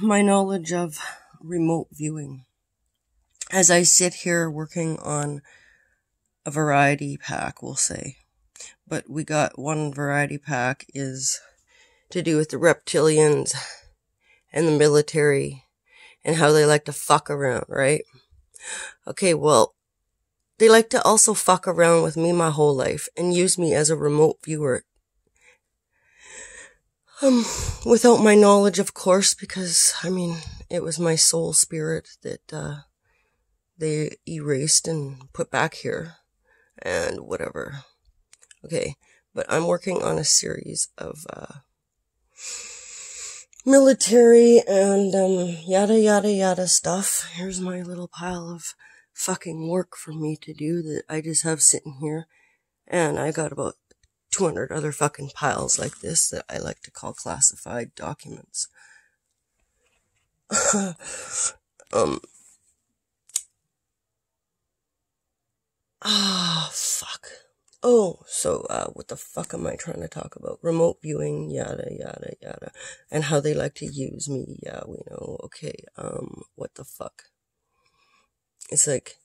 my knowledge of remote viewing. As I sit here working on a variety pack, we'll say, but we got one variety pack is to do with the reptilians and the military and how they like to fuck around, right? Okay, well, they like to also fuck around with me my whole life and use me as a remote viewer. Um, without my knowledge, of course, because, I mean, it was my soul spirit that, uh, they erased and put back here and whatever. Okay. But I'm working on a series of, uh, military and, um, yada, yada, yada stuff. Here's my little pile of fucking work for me to do that I just have sitting here. And I got about 200 other fucking piles like this that I like to call classified documents. um. Ah, oh, fuck. Oh, so, uh, what the fuck am I trying to talk about? Remote viewing, yada, yada, yada. And how they like to use me. Yeah, we know. Okay, um, what the fuck? It's like,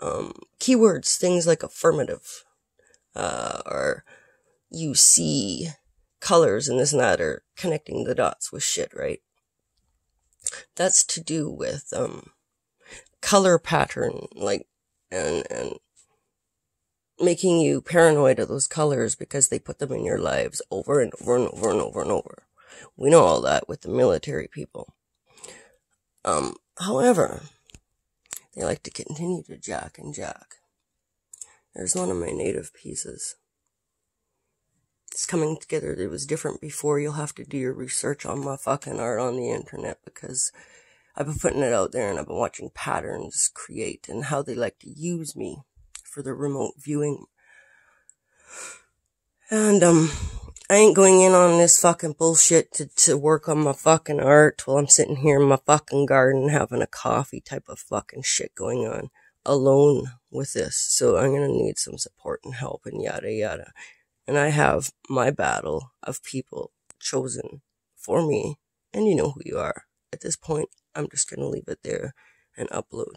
um, keywords, things like affirmative, uh, or you see colors and this and that, or connecting the dots with shit, right? That's to do with, um, color pattern, like, and, and making you paranoid of those colors because they put them in your lives over and over and over and over and over. We know all that with the military people. Um, however, they like to continue to jack and jack. There's one of my native pieces. It's coming together. It was different before. You'll have to do your research on my fucking art on the internet because I've been putting it out there and I've been watching patterns create and how they like to use me for the remote viewing. And, um, I ain't going in on this fucking bullshit to, to work on my fucking art while I'm sitting here in my fucking garden having a coffee type of fucking shit going on alone with this. So I'm gonna need some support and help and yada yada. And I have my battle of people chosen for me. And you know who you are. At this point, I'm just gonna leave it there and upload.